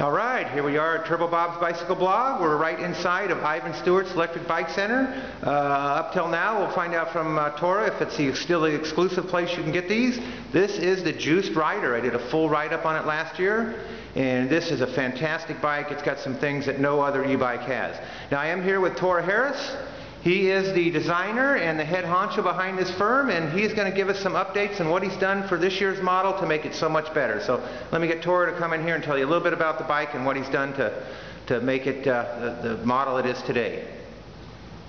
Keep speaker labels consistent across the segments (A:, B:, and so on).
A: All right, here we are at Turbo Bob's Bicycle Blog. We're right inside of Ivan Stewart's Electric Bike Center. Uh, up till now, we'll find out from uh, Tora if it's the, still the exclusive place you can get these. This is the Juiced Rider. I did a full write-up on it last year, and this is a fantastic bike. It's got some things that no other e-bike has. Now, I am here with Tora Harris. He is the designer and the head honcho behind this firm, and he's going to give us some updates on what he's done for this year's model to make it so much better. So let me get Tora to come in here and tell you a little bit about the bike and what he's done to, to make it uh, the, the model it is today.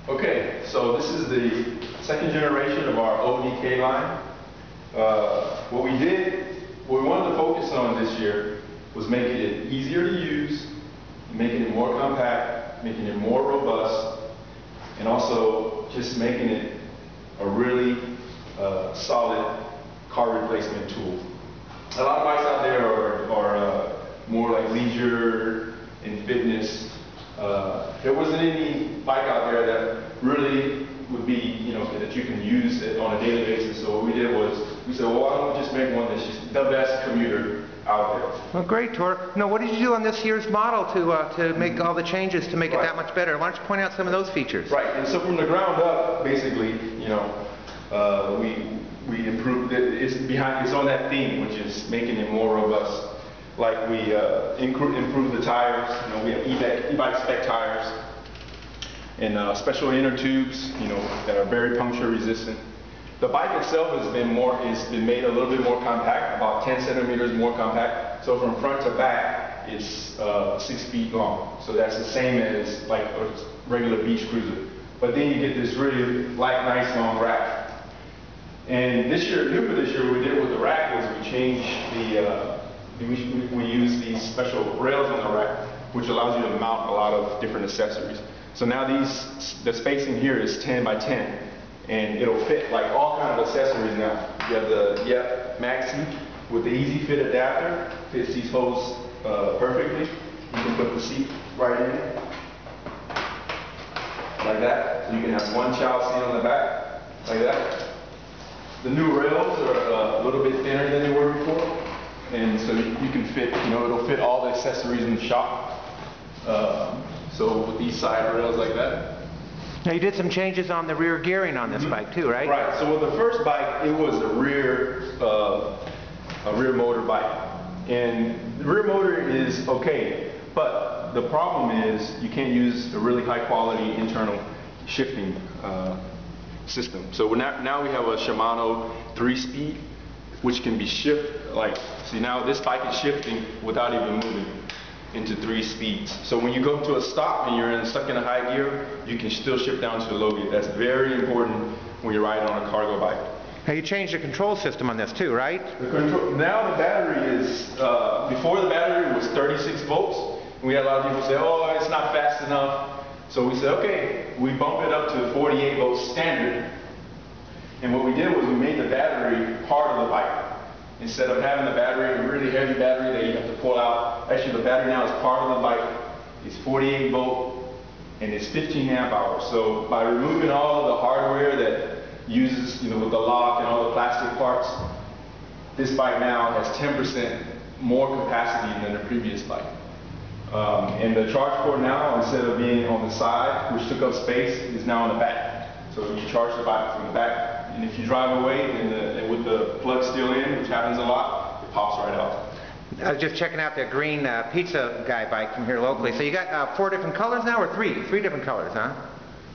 B: Okay, so this is the second generation of our ODK line. Uh, what we did, what we wanted to focus on this year was making it easier to use, making it more compact, making it more robust, and also just making it a really uh, solid car replacement tool. A lot of bikes out there are, are uh, more like leisure and fitness. Uh, there wasn't any bike out there that really would be, you know, that you can use it on a daily basis. So what we did was we said, well, why don't we just make one that's just the best commuter out there.
A: Well, great, Tor. Now, what did you do on this year's model to, uh, to make all the changes to make it that much better? Why don't you point out some of those features?
B: Right, and so from the ground up, basically, you know, uh, we we improved it. It's behind. It's on that theme, which is making it more robust. Like we uh, improved the tires. You know, we have e-bike spec tires and uh, special inner tubes. You know, that are very puncture resistant. The bike itself has been more is been made a little bit more compact, about 10 centimeters more compact. So from front to back, it's uh, six feet long. So that's the same as like a regular beach cruiser. But then you get this really light, nice long rack. And this year, new for this year, we did with the rack was we changed the, uh, we, we, used these special rails on the rack, which allows you to mount a lot of different accessories. So now these, the spacing here is 10 by 10, and it'll fit like all kind of accessories now. You have the Yepp Maxi with the Easy Fit adapter, fits these holes uh, perfectly. You can put the seat right in, like that. So you can have one child seat on the back, like that. The new rails are uh, a little bit thinner than they were before, and so you you can fit, you know, it'll fit all the accessories in the shop. Um, so with these side rails like that.
A: Now, you did some changes on the rear gearing on this bike too, right?
B: Right. So with the first bike, it was a rear, uh, a rear motor bike, and the rear motor is okay, but the problem is you can't use a really high quality internal shifting uh, system. So we're now, now we have a Shimano three-speed, which can be shift like. See now this bike is shifting without even moving into three speeds. So when you go to a stop and you're in, stuck in a high gear, you can still shift down to a low gear. That's very important when you're riding on a cargo bike.
A: Now, you changed the control system on this too, right?
B: The control, now the battery is, uh, before the battery was 36 volts. And we had a lot of people say, oh, it's not fast enough. So we said, okay, we bump it up to 48 volts standard. And what we did was we made the battery part of the bike. Instead of having the battery, a really heavy battery that you have to pull out, actually the battery now is part of the bike. It's 48 volt and it's 15 amp hours. So by removing all the hardware that uses, you know, with the lock and all the plastic parts, this bike now has 10% more capacity than the previous bike. Um, and the charge port now, instead of being on the side, which took up space, is now on the back. So you charge the bike from the back. And if you drive away and, the, and with the plug still in, which happens a lot, it pops right out.
A: I was just checking out that green uh, pizza guy bike from here locally. So you got uh, four different colors now, or three? Three different colors, huh?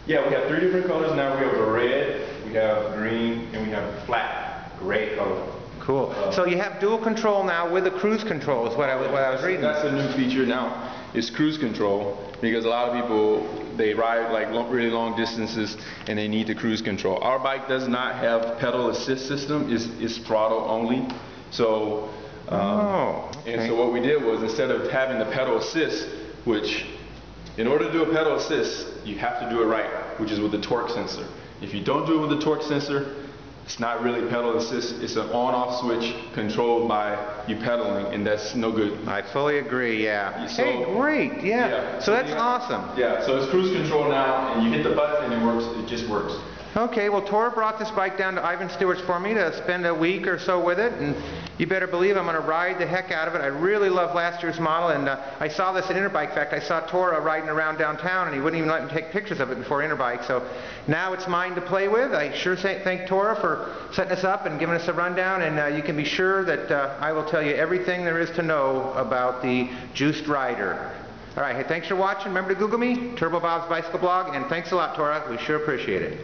B: Yeah, we have three different colors now. We have a red, we have green, and we have a flat gray color.
A: Cool. So you have dual control now with the cruise control is what I was, what I was reading.
B: That's a new feature now, is cruise control, because a lot of people, they ride like lo- really long distances and they need the cruise control. Our bike does not have pedal assist system, it's, it's throttle only. So, um,
A: Oh,
B: and so what we did was instead of having the pedal assist, which in order to do a pedal assist, you have to do it right, which is with the torque sensor. If you don't do it with the torque sensor, it's not really pedal assist, it's an on-off switch controlled by you pedaling, and that's no good.
A: I fully agree, yeah.
B: So-
A: hey, great, yeah. yeah. So that's
B: yeah.
A: awesome.
B: Yeah, so it's cruise control now, and you hit the button and it works, it just works.
A: Okay, well, Tora brought this bike down to Ivan Stewart's for me to spend a week or so with it, and you better believe I'm going to ride the heck out of it. I really love last year's model, and uh, I saw this at Interbike In Fact. I saw Tora riding around downtown, and he wouldn't even let me take pictures of it before Interbike, so now it's mine to play with. I sure thank Tora for setting us up and giving us a rundown, and uh, you can be sure that uh, I will tell you everything there is to know about the Juiced Rider. All right, hey, thanks for watching. Remember to Google me, Turbo Bob's Bicycle Blog, and thanks a lot, Tora. We sure appreciate it.